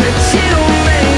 the two